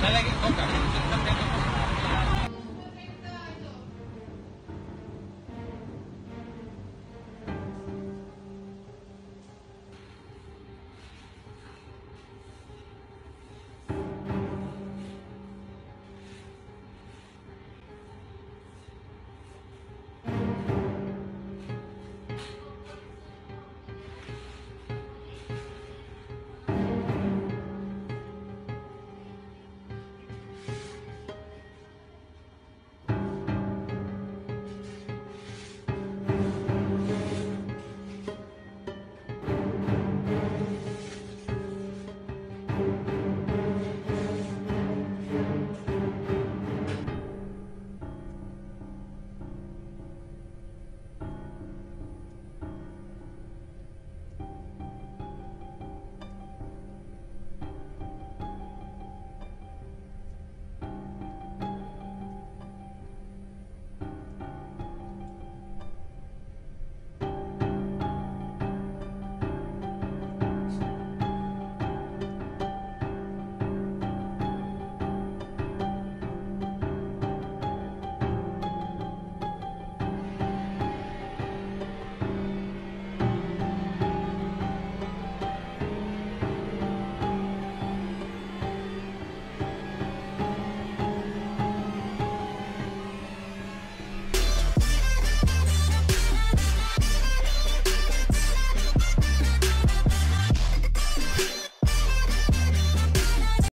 Dale aquí, toca.